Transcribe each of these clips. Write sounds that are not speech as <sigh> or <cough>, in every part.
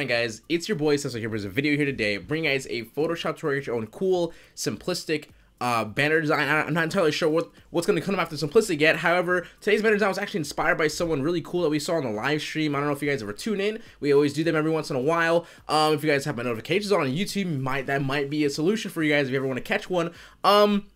going guys? It's your boy Seso here a video here today bringing guys a Photoshop tutorial your own cool, simplistic uh, banner design. I'm not entirely sure what, what's going to come after simplistic yet. However, today's banner design was actually inspired by someone really cool that we saw on the live stream. I don't know if you guys ever tune in. We always do them every once in a while. Um, if you guys have my notifications on on YouTube, might that might be a solution for you guys if you ever want to catch one. Um,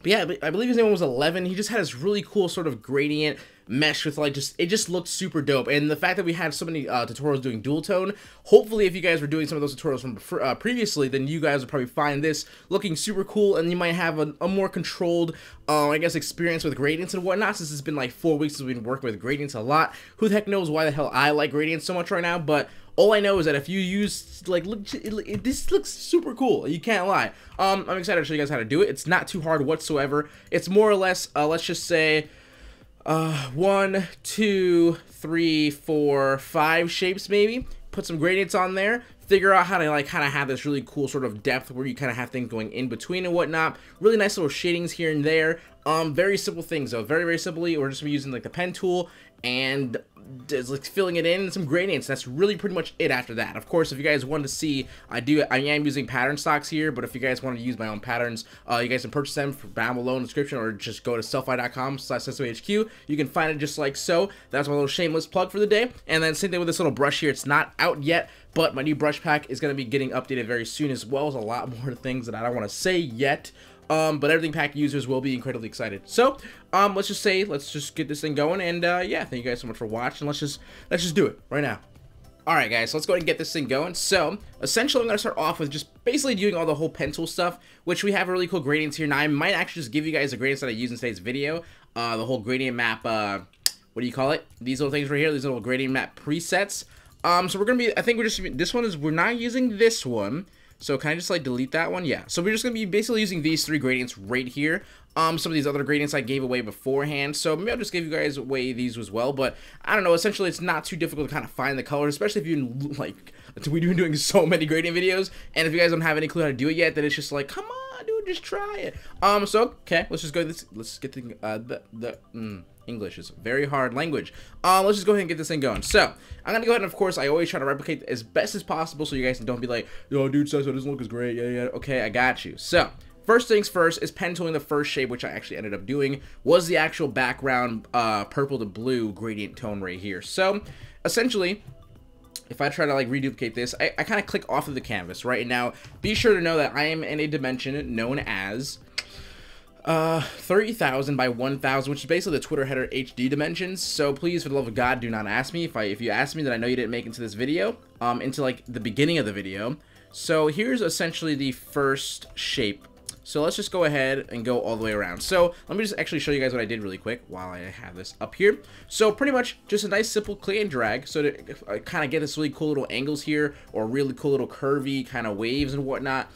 but yeah, I believe his name was 11. He just had this really cool sort of gradient mesh with like just it just looked super dope and the fact that we had so many uh, tutorials doing dual tone hopefully if you guys were doing some of those tutorials from uh, previously then you guys would probably find this looking super cool and you might have a, a more controlled uh, I guess experience with gradients and whatnot since it's been like four weeks since we've been working with gradients a lot who the heck knows why the hell I like gradients so much right now but all I know is that if you use, like, look, it, it, this looks super cool. You can't lie. Um, I'm excited to show you guys how to do it. It's not too hard whatsoever. It's more or less, uh, let's just say, uh, one, two, three, four, five shapes maybe. Put some gradients on there. Figure out how to like kind of have this really cool sort of depth where you kind of have things going in between and whatnot. Really nice little shadings here and there. Um, very simple things though. Very very simply, we're just using like the pen tool and just like filling it in and some gradients. That's really pretty much it after that. Of course, if you guys want to see, I do, I am using pattern stocks here, but if you guys want to use my own patterns, uh, you guys can purchase them down below in the description or just go to sellfy.com slash HQ. You can find it just like so. That's my little shameless plug for the day. And then same thing with this little brush here. It's not out yet, but my new brush pack is going to be getting updated very soon as well as a lot more <laughs> things that I don't want to say yet. Um, but everything pack users will be incredibly excited. So, um, let's just say, let's just get this thing going, and uh, yeah, thank you guys so much for watching. Let's just let's just do it right now. Alright guys, so let's go ahead and get this thing going. So, essentially I'm going to start off with just basically doing all the whole pen tool stuff, which we have a really cool gradients here. Now I might actually just give you guys the gradients that I use in today's video. Uh, the whole gradient map, uh, what do you call it? These little things right here, these little gradient map presets. Um, so we're going to be, I think we're just, this one is, we're not using this one. So can I just like delete that one? Yeah. So we're just going to be basically using these three gradients right here. Um, some of these other gradients I gave away beforehand. So maybe I'll just give you guys away these as well. But I don't know. Essentially, it's not too difficult to kind of find the colors, especially if you like, <laughs> we've been doing so many gradient videos. And if you guys don't have any clue how to do it yet, then it's just like, come on, dude, just try it. Um, so, okay, let's just go this, let's get the, uh, the, the, mm. English is very hard language. Um, let's just go ahead and get this thing going. So, I'm going to go ahead and, of course, I always try to replicate as best as possible so you guys don't be like, yo, dude Seso doesn't look as great. Yeah, yeah. Okay, I got you. So, First things first is pen tooling the first shape, which I actually ended up doing, was the actual background uh, purple to blue gradient tone right here. So, essentially, if I try to like reduplicate this, I, I kind of click off of the canvas, right? Now, be sure to know that I am in a dimension known as uh, 30,000 by 1,000, which is basically the Twitter header HD dimensions. So please, for the love of God, do not ask me. If I if you ask me, then I know you didn't make into this video, um, into like the beginning of the video. So here's essentially the first shape. So let's just go ahead and go all the way around. So let me just actually show you guys what I did really quick while I have this up here. So pretty much just a nice simple click and drag. So to uh, kind of get this really cool little angles here or really cool little curvy kind of waves and whatnot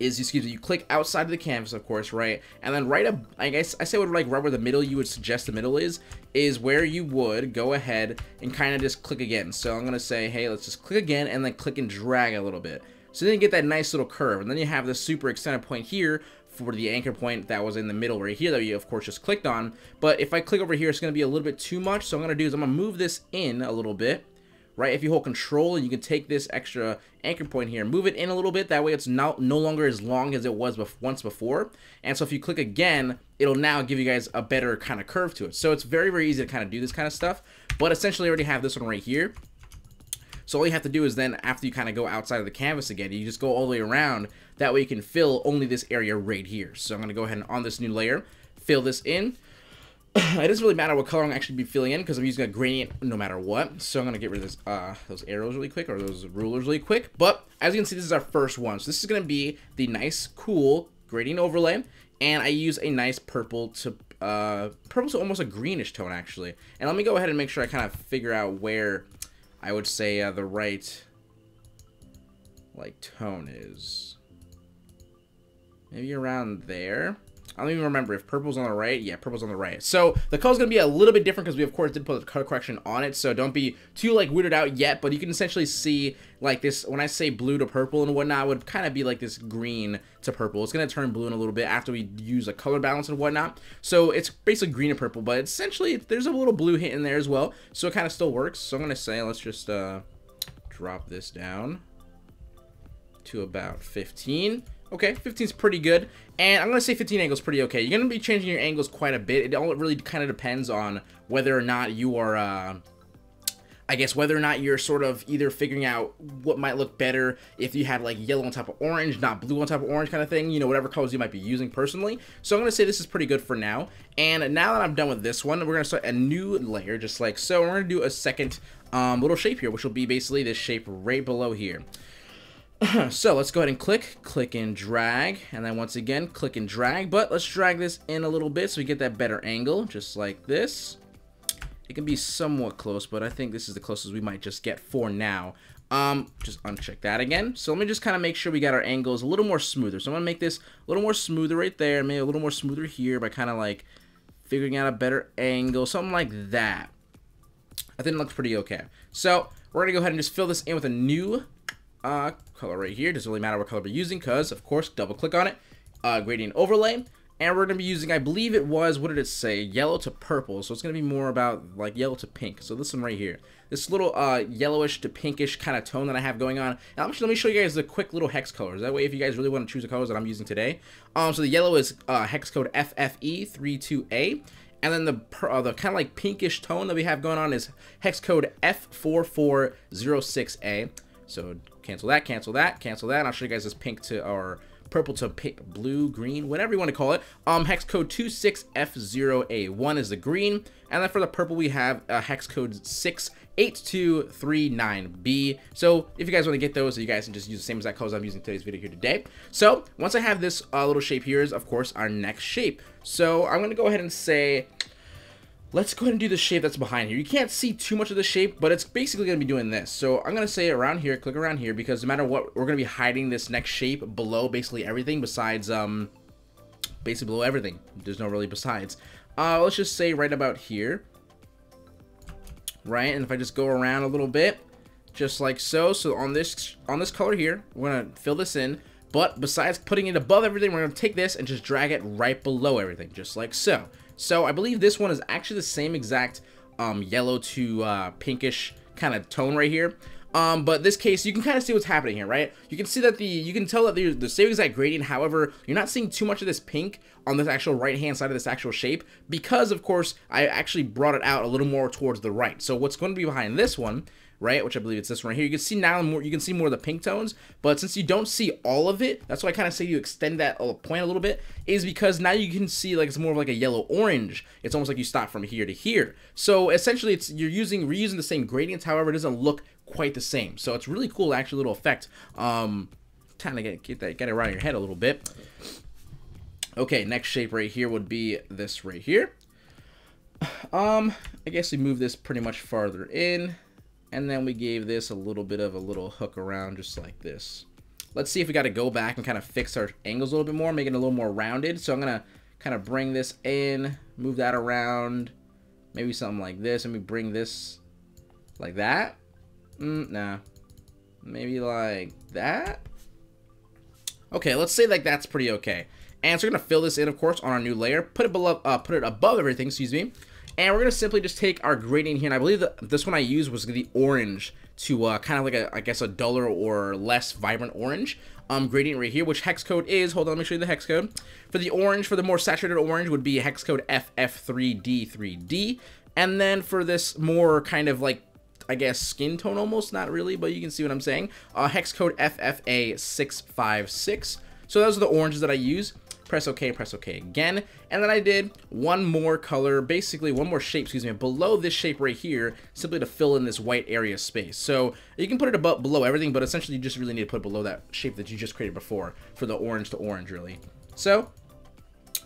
is excuse me you click outside of the canvas of course right? And then right up I guess I say what like right where the middle you would suggest the middle is is where you would go ahead and kind of just click again. So I'm gonna say hey let's just click again and then click and drag a little bit. So then you get that nice little curve. And then you have this super extended point here for the anchor point that was in the middle right here that you of course just clicked on. But if I click over here it's gonna be a little bit too much. So I'm gonna do is I'm gonna move this in a little bit right? If you hold control and you can take this extra anchor point here, move it in a little bit, that way it's now no longer as long as it was bef once before. And so if you click again, it'll now give you guys a better kind of curve to it. So it's very, very easy to kind of do this kind of stuff, but essentially I already have this one right here. So all you have to do is then after you kind of go outside of the canvas again, you just go all the way around. That way you can fill only this area right here. So I'm going to go ahead and on this new layer, fill this in. <clears throat> it doesn't really matter what color I'm actually be filling in because I'm using a gradient no matter what. So I'm going to get rid of this, uh, those arrows really quick or those rulers really quick. But as you can see, this is our first one. So this is going to be the nice, cool gradient overlay. And I use a nice purple to, uh, purple to almost a greenish tone actually. And let me go ahead and make sure I kind of figure out where I would say uh, the right, like, tone is. Maybe around there. I don't even remember if purple's on the right. Yeah, purple's on the right. So the color's to be a little bit different because we, of course, did put a color correction on it. So don't be too, like, weirded out yet. But you can essentially see, like, this, when I say blue to purple and whatnot, would kind of be like this green to purple. It's to turn blue in a little bit after we use a color balance and whatnot. So it's basically green and purple, but essentially there's a little blue hit in there as well. So it kind of still works. So I'm to say, let's just uh, drop this down to about 15. Okay, 15 is pretty good. And I'm going to say 15 angles pretty okay. You're going to be changing your angles quite a bit. It all really kind of depends on whether or not you are, uh, I guess, whether or not you're sort of either figuring out what might look better if you had like yellow on top of orange, not blue on top of orange kind of thing, you know, whatever colors you might be using personally. So I'm going to say this is pretty good for now. And now that I'm done with this one, we're going to start a new layer just like so. We're going to do a second um, little shape here, which will be basically this shape right below here. <clears throat> so let's go ahead and click, click and drag, and then once again, click and drag, but let's drag this in a little bit so we get that better angle, just like this. It can be somewhat close, but I think this is the closest we might just get for now. Um, just uncheck that again. So let me just kind of make sure we got our angles a little more smoother. So I'm gonna make this a little more smoother right there, maybe a little more smoother here by kind of like figuring out a better angle, something like that. I think it looks pretty okay. So we're gonna go ahead and just fill this in with a new uh, color right here. Doesn't really matter what color we're using because, of course, double click on it. Uh, gradient overlay. And we're going to be using, I believe it was, what did it say? Yellow to purple. So it's going to be more about like yellow to pink. So this one right here. This little uh, yellowish to pinkish kind of tone that I have going on. Now, let me show you guys the quick little hex colors. That way, if you guys really want to choose the colors that I'm using today. Um, so the yellow is uh, hex code FFE32A. And then the uh, the kind of like pinkish tone that we have going on is hex code F4406A. So cancel that, cancel that, cancel that. And I'll show you guys this pink to our purple to pink, blue, green, whatever you want to call it. Um, hex code 26F0A. One is the green, and then for the purple we have uh, hex code 68239B. So if you guys want to get those, you guys can just use the same exact colors I'm using today's video here today. So once I have this uh, little shape here is of course our next shape. So I'm gonna go ahead and say let's go ahead and do the shape that's behind here. You can't see too much of the shape, but it's basically going to be doing this. So I'm going to say around here, click around here, because no matter what, we're going to be hiding this next shape below basically everything besides, um, basically below everything. There's no really besides. Uh, let's just say right about here. Right, and if I just go around a little bit, just like so. So on this on this color here, we're going to fill this in. But besides putting it above everything, we're going to take this and just drag it right below everything, just like so. So I believe this one is actually the same exact um, yellow to uh, pinkish kind of tone right here. Um, but this case, you can kind of see what's happening here, right? You can see that the, you can tell that there's the same exact gradient. However, you're not seeing too much of this pink on this actual right-hand side of this actual shape because, of course, I actually brought it out a little more towards the right. So what's going to be behind this one right? Which I believe it's this one right here. You can see now more, you can see more of the pink tones, but since you don't see all of it, that's why I kind of say you extend that point a little bit, is because now you can see like it's more of like a yellow orange. It's almost like you stop from here to here. So essentially, it's you're using reusing the same gradients. However, it doesn't look quite the same. So it's really cool, actually, little effect. Um, kind of get get that get it around your head a little bit. Okay, next shape right here would be this right here. Um, I guess we move this pretty much farther in. And then we gave this a little bit of a little hook around just like this. Let's see if we got to go back and kind of fix our angles a little bit more, make it a little more rounded. So I'm going to kind of bring this in, move that around, maybe something like this. Let me bring this like that. Mm, nah. Maybe like that. Okay, let's say like that's pretty okay. And so we're gonna fill this in, of course, on our new layer. Put it below, uh, put it above everything. Excuse me. And we're to simply just take our gradient here, and I believe that this one I used was the orange to uh, kind of like a, I guess, a duller or less vibrant orange um, gradient right here, which hex code is, hold on, let me show you the hex code. For the orange, for the more saturated orange, would be hex code FF3D3D. And then for this more kind of like I guess, skin tone almost, not really, but you can see what I'm saying. Uh, hex code FFA656. So those are the oranges that I use press OK, press OK again. And then I did one more color, basically one more shape, excuse me, below this shape right here, simply to fill in this white area space. So you can put it above, below everything, but essentially you just really need to put it below that shape that you just created before for the orange to orange, really. So,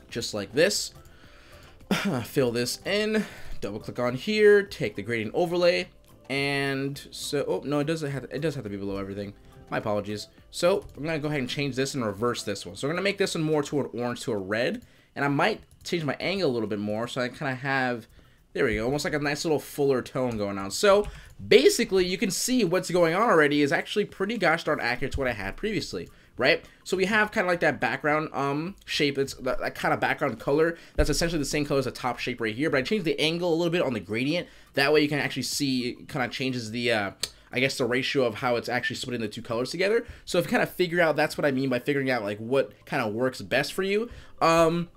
just like this, <clears throat> fill this in, double click on here, take the gradient overlay, and so, oh, no, it doesn't have, to, it does have to be below everything. My apologies. So I'm to go ahead and change this and reverse this one. So I'm to make this one more toward orange to a red. And I might change my angle a little bit more so I kind of have, there we go, almost like a nice little fuller tone going on. So basically you can see what's going on already is actually pretty gosh darn accurate to what I had previously right? So we have kind of like that background um shape. It's that, that, kind of background color. That's essentially the same color as the top shape right here. But I changed the angle a little bit on the gradient. That way you can actually see kind of changes the uh, I guess the ratio of how it's actually splitting the two colors together. So if you kind of figure out, that's what I mean by figuring out like what kind of works best for you. Um,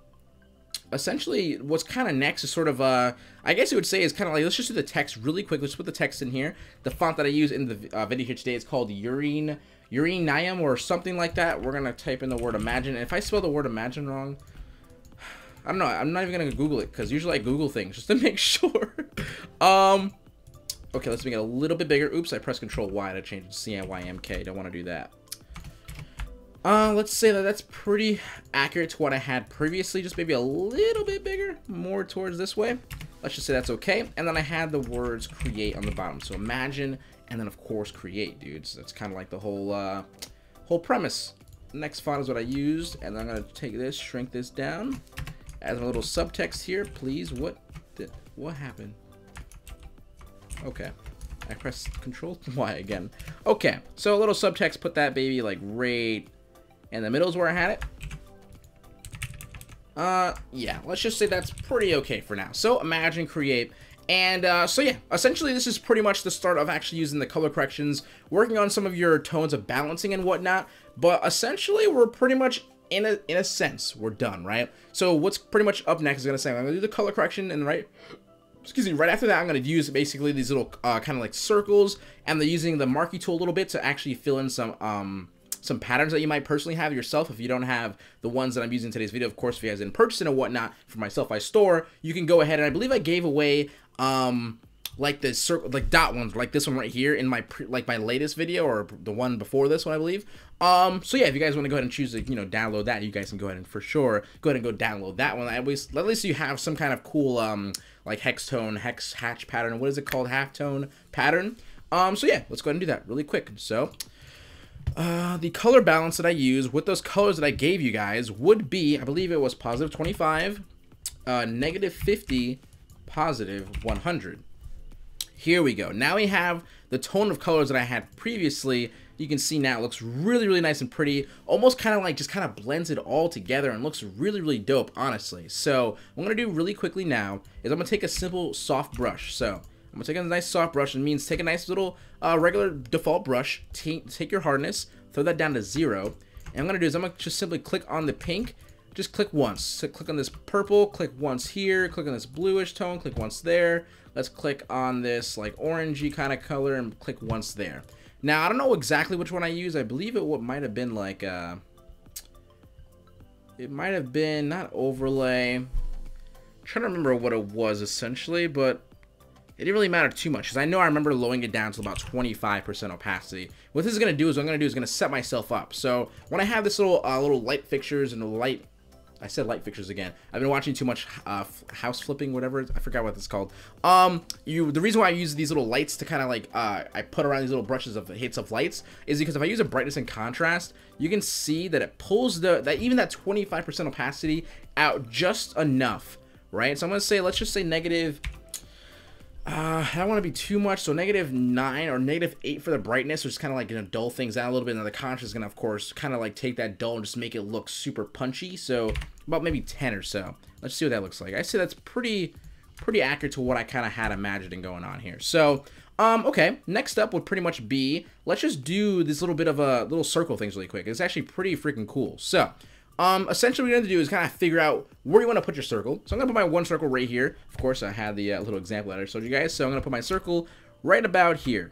essentially what's kind of next is sort of uh i guess you would say is kind of like let's just do the text really quick let's put the text in here the font that i use in the uh, video here today is called urine urine niam or something like that we're gonna type in the word imagine and if i spell the word imagine wrong <sighs> i don't know i'm not even gonna google it because usually i google things just to <laughs> make sure um okay let's make it a little bit bigger oops i pressed control y to change it to c-n-y-m-k don't want to do that uh, let's say that that's pretty accurate to what I had previously, just maybe a little bit bigger, more towards this way. Let's just say that's okay. And then I had the words create on the bottom. So imagine, and then of course create, dudes. That's kind of like the whole, uh, whole premise. Next font is what I used, and I'm gonna take this, shrink this down. Add a little subtext here, please. What did, what happened? Okay. I pressed Control <laughs> Y again. Okay, so a little subtext, put that baby like right in the middle is where I had it. Uh, yeah, let's just say that's pretty okay for now. So, imagine, create, and uh, so yeah, essentially this is pretty much the start of actually using the color corrections, working on some of your tones of balancing and whatnot, but essentially we're pretty much in a, in a sense, we're done, right? So what's pretty much up next is to say, I'm to do the color correction and right, excuse me, right after that I'm going to use basically these little uh, kind of like circles, and they're using the marquee tool a little bit to actually fill in some, um, some patterns that you might personally have yourself. If you don't have the ones that I'm using in today's video, of course, if you guys didn't purchase it and whatnot for myself, I store, you can go ahead and I believe I gave away um like the circle like dot ones like this one right here in my pre, like my latest video or the one before this one I believe. Um so yeah if you guys want to go ahead and choose to you know download that you guys can go ahead and for sure go ahead and go download that one. At least at least you have some kind of cool um like hex tone hex hatch pattern. What is it called? Half tone pattern? Um so yeah let's go ahead and do that really quick. So uh, the color balance that I use with those colors that I gave you guys would be, I believe it was positive 25, uh, negative 50, positive 100. Here we go. Now we have the tone of colors that I had previously. You can see now it looks really, really nice and pretty. Almost kind of like just kind of blends it all together and looks really, really dope, honestly. So what I'm going to do really quickly now is I'm going to take a simple soft brush. So I'm gonna take a nice soft brush. It means take a nice little uh, regular default brush, take your hardness, throw that down to zero. And I'm gonna do is I'm gonna just simply click on the pink, just click once. So click on this purple, click once here, click on this bluish tone, click once there. Let's click on this like orangey kind of color and click once there. Now I don't know exactly which one I use. I believe it what might have been like uh, it might have been not overlay. I'm trying to remember what it was essentially, but it didn't really matter too much because I know I remember lowering it down to about 25% opacity. What this is going to do is what I'm going to do is going to set myself up. So when I have this little uh, little light fixtures and light I said light fixtures again. I've been watching too much uh, house flipping, whatever. I forgot what it's called. Um, you the reason why I use these little lights to kind of like uh, I put around these little brushes of hits of lights is because if I use a brightness and contrast, you can see that it pulls the that even that 25% opacity out just enough, right? So I'm gonna say let's just say negative uh, I don't want to be too much, so negative 9 or negative 8 for the brightness, which is kind of like, going to dull things out a little bit, and the contrast is going to, of course, kind of like take that dull and just make it look super punchy, so about maybe 10 or so. Let's see what that looks like. I say that's pretty, pretty accurate to what I kind of had imagining going on here. So, um, okay, next up would pretty much be, let's just do this little bit of a little circle things really quick. It's actually pretty freaking cool. So, um, essentially, what you're going to do is kind of figure out where you want to put your circle. So I'm going to put my one circle right here. Of course, I had the uh, little example that I showed you guys. So I'm going to put my circle right about here.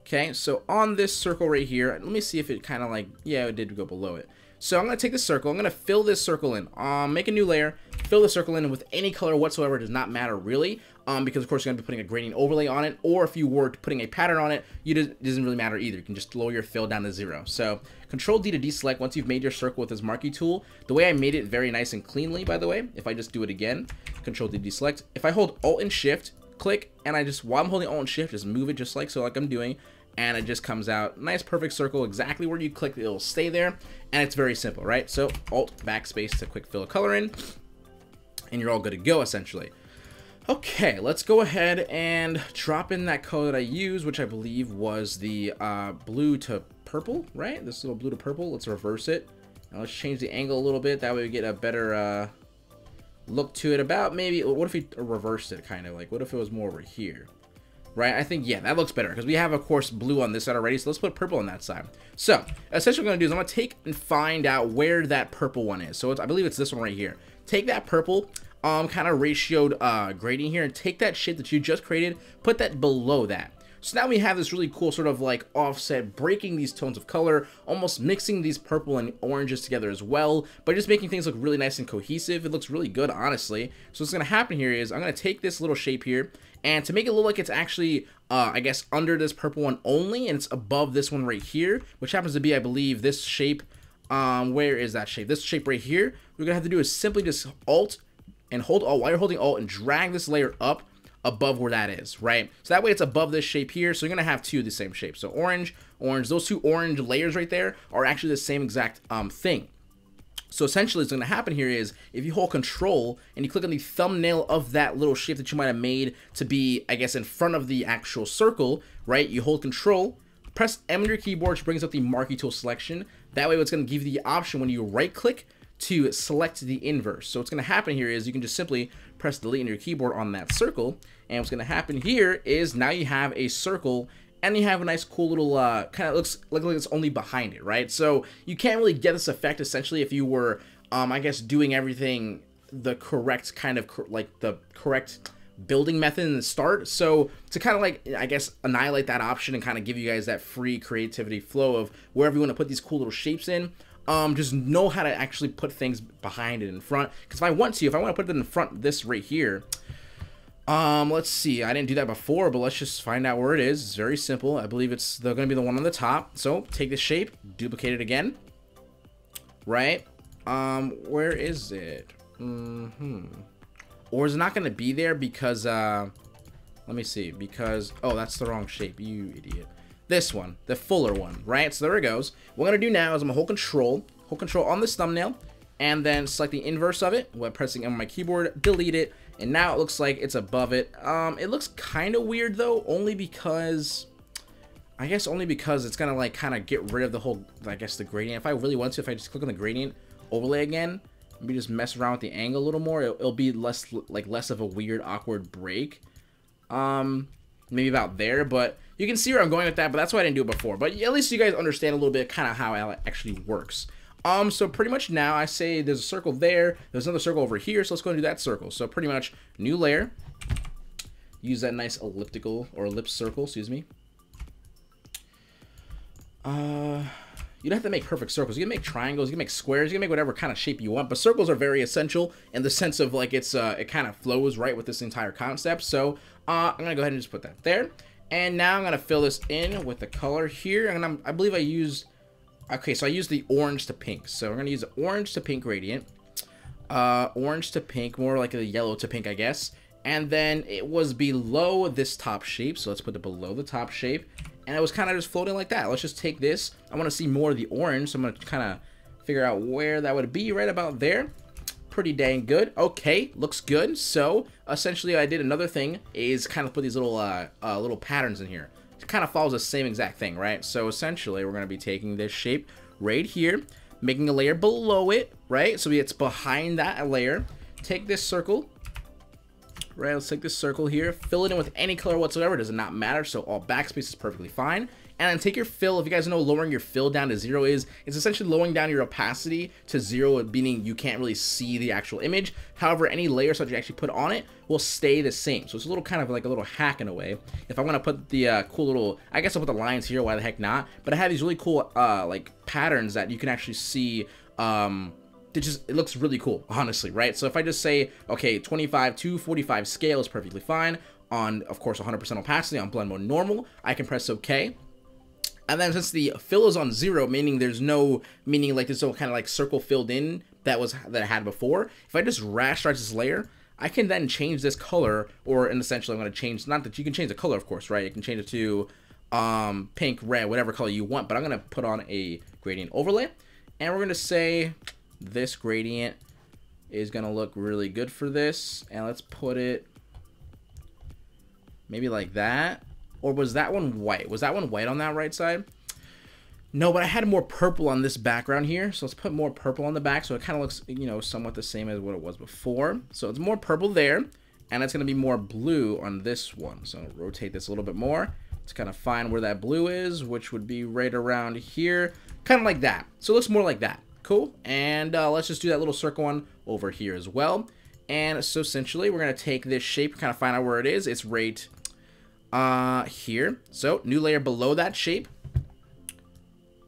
Okay, so on this circle right here, let me see if it kind of like, yeah, it did go below it. So I'm going to take this circle, I'm going to fill this circle in, um, make a new layer, fill the circle in with any color whatsoever, it does not matter really, um, because of course you're going to be putting a gradient overlay on it, or if you were putting a pattern on it, you it doesn't really matter either, you can just lower your fill down to zero. So Control D to deselect once you've made your circle with this marquee tool. The way I made it very nice and cleanly, by the way, if I just do it again, Control D deselect, if I hold Alt and Shift, click, and I just, while I'm holding Alt and Shift, just move it just like so like I'm doing, and it just comes out. Nice perfect circle exactly where you click it'll stay there and it's very simple right? So alt backspace to quick fill a color in and you're all good to go essentially. Okay let's go ahead and drop in that color that I used which I believe was the uh, blue to purple right? This little blue to purple let's reverse it. Now let's change the angle a little bit that way we get a better uh, look to it about maybe what if we reversed it kind of like what if it was more over here right? I think, yeah, that looks better because we have, of course, blue on this side already, so let's put purple on that side. So, essentially what I'm going to do is I'm going to take and find out where that purple one is. So, I believe it's this one right here. Take that purple, um, kind of ratioed uh, gradient here, and take that shape that you just created, put that below that. So now we have this really cool sort of like offset, breaking these tones of color, almost mixing these purple and oranges together as well, but just making things look really nice and cohesive. It looks really good, honestly. So what's to happen here is I'm to take this little shape here, and to make it look like it's actually, uh, I guess, under this purple one only, and it's above this one right here, which happens to be, I believe, this shape. Um, where is that shape? This shape right here. We're to have to do is simply just Alt and hold Alt while you're holding Alt and drag this layer up above where that is, right? So that way it's above this shape here. So you're to have two of the same shape. So orange, orange, those two orange layers right there are actually the same exact um, thing. So essentially what's to happen here is if you hold control and you click on the thumbnail of that little shape that you might have made to be, I guess, in front of the actual circle, right? You hold control, press M on your keyboard, which brings up the marquee tool selection. That way what's going to give you the option when you right click to select the inverse. So what's to happen here is you can just simply press delete on your keyboard on that circle. And what's to happen here is now you have a circle and you have a nice cool little uh, kind of looks like it's only behind it, right? So you can't really get this effect essentially if you were, um, I guess, doing everything the correct kind of like the correct building method in the start. So to kind of like, I guess, annihilate that option and kind of give you guys that free creativity flow of wherever you want to put these cool little shapes in, um, just know how to actually put things behind it in front. Because if I want to, if I want to put it in front, this right here, um, let's see. I didn't do that before, but let's just find out where it is. It's very simple. I believe it's going to be the one on the top. So take this shape, duplicate it again. Right? Um, where is it? Mm hmm Or is it not going to be there because, uh, let me see. Because, oh, that's the wrong shape. You idiot. This one, the fuller one, right? So there it goes. What I'm to do now is I'm to hold control, hold control on this thumbnail, and then select the inverse of it while pressing on my keyboard, delete it, and now it looks like it's above it. Um, it looks kind of weird though, only because, I guess only because it's gonna like kind of get rid of the whole, I guess the gradient. If I really want to, if I just click on the gradient overlay again, maybe just mess around with the angle a little more, it'll, it'll be less, like less of a weird, awkward break. Um, maybe about there, but you can see where I'm going with that, but that's why I didn't do it before. But at least you guys understand a little bit kind of how it actually works. Um, so pretty much now I say there's a circle there, there's another circle over here, so let's go and do that circle. So pretty much new layer, use that nice elliptical or ellipse circle, excuse me. Uh, you don't have to make perfect circles. You can make triangles, you can make squares, you can make whatever kind of shape you want, but circles are very essential in the sense of like it's, uh, it kind of flows right with this entire concept. So, uh, I'm gonna go ahead and just put that there. And now I'm gonna fill this in with the color here. And I'm, I believe I used Okay, so I use the orange to pink. So we're to use the orange to pink gradient. Uh, orange to pink, more like a yellow to pink, I guess. And then it was below this top shape. So let's put it below the top shape. And it was kind of just floating like that. Let's just take this. I want to see more of the orange. So I'm going to kind of figure out where that would be right about there. Pretty dang good. Okay, looks good. So essentially I did another thing is kind of put these little, uh, uh little patterns in here It kind of follows the same exact thing, right? So essentially, we're going to be taking this shape right here, making a layer below it, right? So it's behind that layer. Take this circle, right? Let's take this circle here, fill it in with any color whatsoever. It does not matter. So all backspace is perfectly fine. And then take your fill. If you guys know lowering your fill down to zero is, it's essentially lowering down your opacity to zero, meaning you can't really see the actual image. However, any layers that you actually put on it will stay the same. So it's a little kind of like a little hack in a way. If I want to put the uh, cool little, I guess I'll put the lines here, why the heck not? But I have these really cool uh, like patterns that you can actually see um, it just it looks really cool honestly right so if i just say okay 25 to 45 scale is perfectly fine on of course 100% opacity on blend mode normal i can press ok and then since the fill is on zero, meaning there's no, meaning like there's no kind of like circle filled in that was that I had before. If I just rasterize this layer, I can then change this color, or in essentially I'm going to change, not that you can change the color, of course, right? You can change it to um, pink, red, whatever color you want, but I'm going to put on a gradient overlay. And we're going to say this gradient is going to look really good for this. And let's put it maybe like that. Or was that one white? Was that one white on that right side? No, but I had more purple on this background here. So let's put more purple on the back so it kind of looks, you know, somewhat the same as what it was before. So it's more purple there. and it's going to be more blue on this one. So rotate this a little bit more to kind of find where that blue is, which would be right around here, kind of like that. So it looks more like that. Cool. And uh, let's just do that little circle one over here as well. And so essentially, we're going to take this shape, kind of find out where it is. It's right uh, here. So new layer below that shape.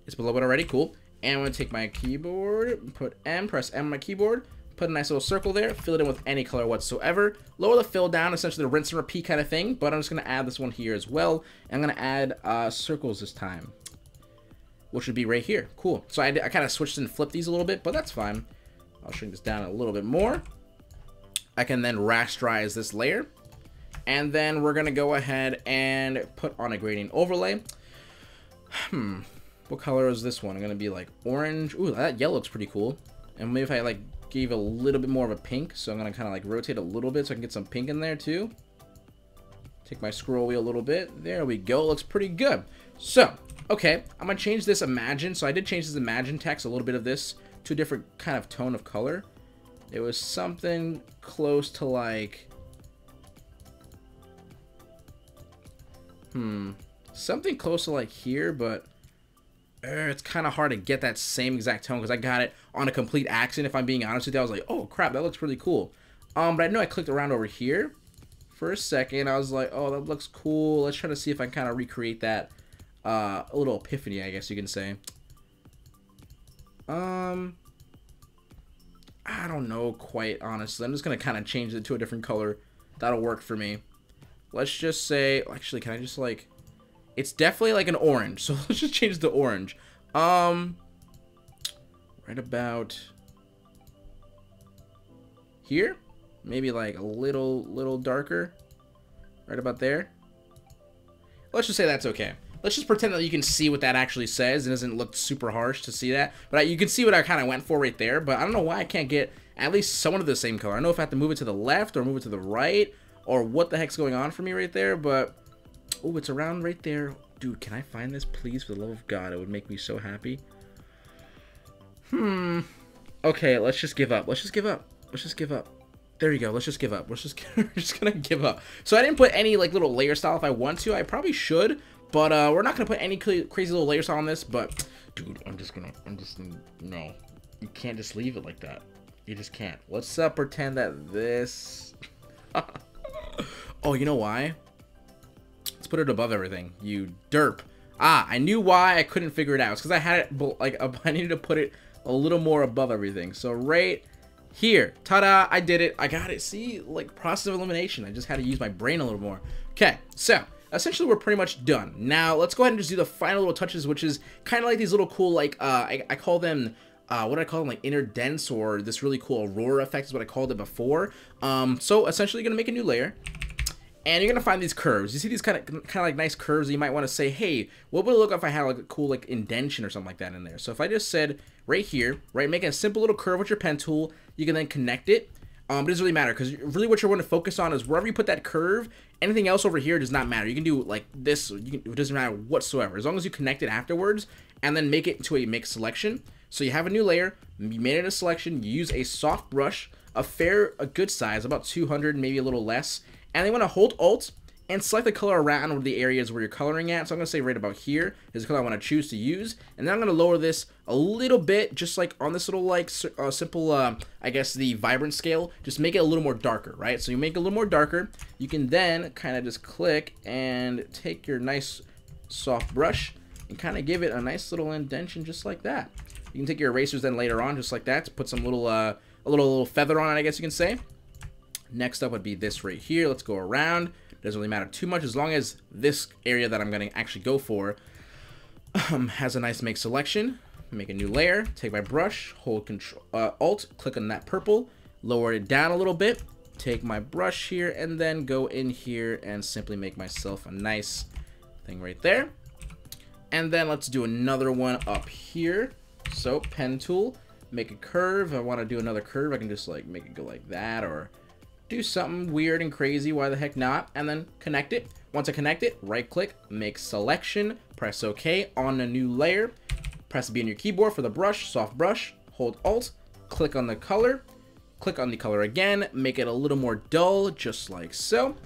It's below it already. Cool. And I'm going to take my keyboard, put M, press M on my keyboard, put a nice little circle there, fill it in with any color whatsoever, lower the fill down, essentially the rinse and repeat kind of thing, but I'm just going to add this one here as well. I'm going to add uh, circles this time, which would be right here. Cool. So I, I kind of switched and flipped these a little bit, but that's fine. I'll shrink this down a little bit more. I can then rasterize this layer. And then we're going to go ahead and put on a gradient overlay. Hmm. What color is this one? I'm going to be like orange. Ooh, that yellow looks pretty cool. And maybe if I like gave a little bit more of a pink. So I'm going to kind of like rotate a little bit so I can get some pink in there too. Take my scroll wheel a little bit. There we go. Looks pretty good. So, okay. I'm going to change this imagine. So I did change this imagine text, a little bit of this, to a different kind of tone of color. It was something close to like... Hmm. Something close to like here, but uh, it's kind of hard to get that same exact tone because I got it on a complete accident. If I'm being honest with you, I was like, oh crap, that looks really cool. Um, but I know I clicked around over here for a second. I was like, oh, that looks cool. Let's try to see if I can kind of recreate that. Uh, a little epiphany, I guess you can say. Um, I don't know quite, honestly. I'm just going to kind of change it to a different color. That'll work for me. Let's just say, actually, can I just like, it's definitely like an orange. <laughs> So let's just change the orange. Um, right about here. Maybe like a little, little darker. Right about there. Let's just say that's okay let's just pretend that you can see what that actually says. It doesn't look super harsh to see that. But you can see what I kind of went for right there. But I don't know why I can't get at least somewhat of the same color. I don't know if I have to move it to the left or move it to the right or what the heck's going on for me right there. But, oh, it's around right there. Dude, can I find this, please? For the love of God, it would make me so happy. Hmm. Okay, let's just give up. Let's just give up. Let's just give up. There you go. Let's just give up. We're just, <laughs> we're just gonna give up. So I didn't put any like little layer style if I want to. I probably should, but uh, we're not gonna put any crazy little layer style on this. But dude, I'm just gonna, I'm just no, you can't just leave it like that. You just can't. Let's uh, pretend that this. <laughs> oh, you know why? Let's put it above everything. You derp. Ah, I knew why I couldn't figure it out. It's because I had it like <laughs> I needed to put it a little more above everything. So right here, ta-da! I did it. I got it. See, like process of elimination. I just had to use my brain a little more. Okay, so essentially we're pretty much done. Now, let's go ahead and just do the final little touches, which is kind of like these little cool, like, uh, I, I call them, uh, what I call them, like inner dents or this really cool aurora effect is what I called it before. Um, so essentially you're to make a new layer. And you're gonna find these curves. You see these kind of kind of like nice curves. You might want to say, hey, what would it look like if I had like a cool like indentation or something like that in there? So if I just said right here, right, make a simple little curve with your pen tool. You can then connect it um, it doesn't really matter because really what you're going to focus on is wherever you put that curve, anything else over here does not matter. You can do like this, can, it doesn't matter whatsoever. As long as you connect it afterwards and then make it into a mix selection. So you have a new layer, you made it a selection, you use a soft brush, a fair, a good size, about 200, maybe a little less. And then you want to hold Alt and select the color around the areas where you're coloring at. So I'm going to say right about here is the color I want to choose to use. And then I'm going to lower this a little bit, just like on this little like uh, simple, uh, I guess the vibrant scale, just make it a little more darker, right? So you make it a little more darker. You can then kind of just click and take your nice soft brush and kind of give it a nice little indentation just like that. You can take your erasers then later on just like that to put some little, uh, a little, little feather on it, I guess you can say. Next up would be this right here. Let's go around doesn't really matter too much as long as this area that I'm going to actually go for um, has a nice make selection. Make a new layer, take my brush, hold control, uh, Alt, click on that purple, lower it down a little bit, take my brush here, and then go in here and simply make myself a nice thing right there. And then let's do another one up here. So pen tool, make a curve. I want to do another curve. I can just like make it go like that or do something weird and crazy, why the heck not, and then connect it. Once I connect it, right click, make selection, press OK on a new layer, press B on your keyboard for the brush, soft brush, hold Alt, click on the color, click on the color again, make it a little more dull, just like so.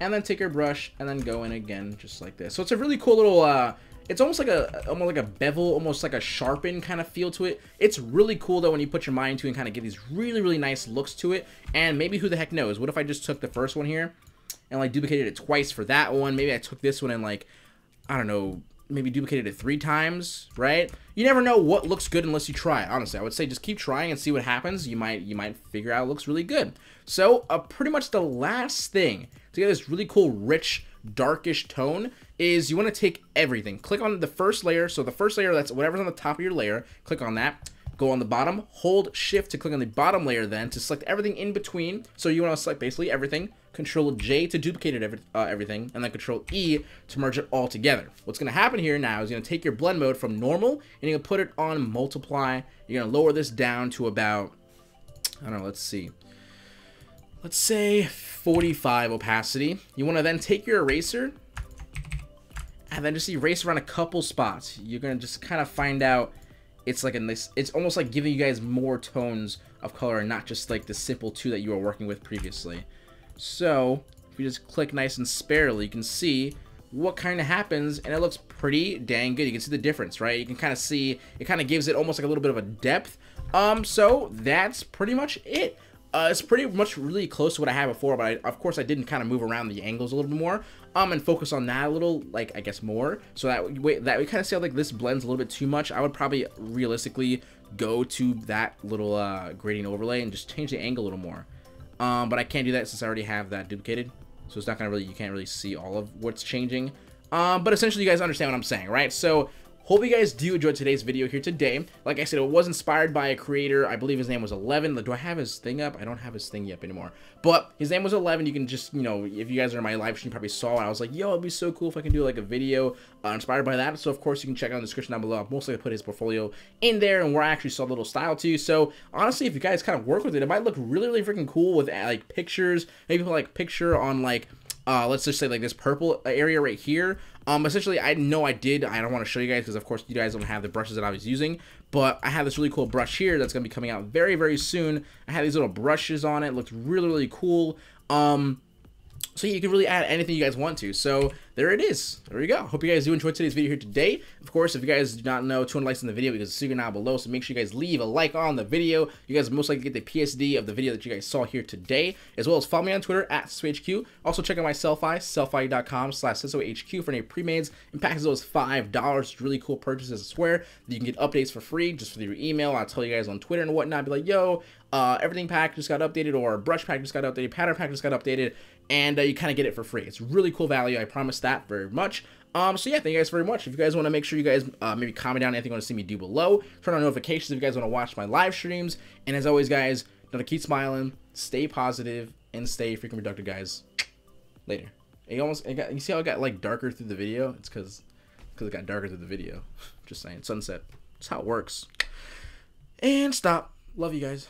And then take your brush and then go in again, just like this. So it's a really cool little, uh, it's almost like a almost like a bevel, almost like a sharpen kind of feel to it. It's really cool though when you put your mind to and kind of get these really, really nice looks to it. And maybe who the heck knows? What if I just took the first one here and like duplicated it twice for that one? Maybe I took this one and like, I don't know, maybe duplicated it three times, right? You never know what looks good unless you try. Honestly, I would say just keep trying and see what happens. You might you might figure out looks really good. So, uh, pretty much the last thing to get this really cool, rich, darkish tone is you want to take everything. Click on the first layer. So the first layer, that's whatever's on the top of your layer. Click on that. Go on the bottom. Hold Shift to click on the bottom layer then to select everything in between. So you want to select basically everything. Control J to duplicate it every, uh, everything, and then Control E to merge it all together. What's going to happen here now is you're going to take your blend mode from normal, and you're going to put it on multiply. You're going to lower this down to about, I don't know, let's see. Let's say 45 opacity. You want to then take your eraser, and then just erase around a couple spots. You're going to just kind of find out it's like a nice, it's almost like giving you guys more tones of color and not just like the simple two that you were working with previously. So, if you just click nice and sparely, you can see what kind of happens, and it looks pretty dang good. You can see the difference, right? You can kind of see, it kind of gives it almost like a little bit of a depth. Um, so that's pretty much it. Uh, it's pretty much really close to what I had before, but I, of course I didn't kind of move around the angles a little bit more, um, and focus on that a little, like, I guess more, so that way, that we kind of see how, like, this blends a little bit too much. I would probably realistically go to that little, uh, gradient overlay and just change the angle a little more. Um, but I can't do that since I already have that duplicated. So it's not gonna really, you can't really see all of what's changing. Um, but essentially you guys understand what I'm saying, right? So Hope you guys do enjoy today's video here today. Like I said, it was inspired by a creator. I believe his name was 11. Do I have his thing up? I don't have his thing up anymore. But his name was 11. You can just, you know, if you guys are in my live stream, probably saw it. I was like, yo, it'd be so cool if I can do like a video uh, inspired by that. So, of course, you can check out the description down below. I'm mostly most likely put his portfolio in there and where I actually saw the little style too. So, honestly, if you guys kind of work with it, it might look really, really freaking cool with uh, like pictures. Maybe put like picture on like uh, let's just say like this purple area right here. Um, essentially, I know I did. I don't want to show you guys because, of course, you guys don't have the brushes that I was using. But I have this really cool brush here that's going to be coming out very, very soon. I have these little brushes on it. it looks really, really cool. Um, so you can really add anything you guys want to. So there it is. There you go. Hope you guys do enjoy today's video here today. Of course, if you guys do not know, 200 likes in the video because it's secret now below. So make sure you guys leave a like on the video. You guys most likely get the PSD of the video that you guys saw here today, as well as follow me on Twitter at SesOHQ. Also check out my Sellfy, sellfy.com slash SesOHQ for any pre-mades and packages those $5. It's really cool purchases, I swear. You can get updates for free just for your email. I'll tell you guys on Twitter and whatnot. Be like, yo, uh, everything pack just got updated or brush pack just got updated, pattern pack just got updated and uh, you kind of get it for free. It's really cool value. I promise that very much. Um, so yeah, thank you guys very much. If you guys want to make sure you guys uh, maybe comment down anything you want to see me do below, turn on notifications if you guys want to watch my live streams. And as always, guys, gotta keep smiling, stay positive, and stay freaking productive, guys. Later. It almost, it got, you see how it got like darker through the video? It's because because it got darker through the video. <laughs> Just saying, sunset. That's how it works. And stop. Love you guys.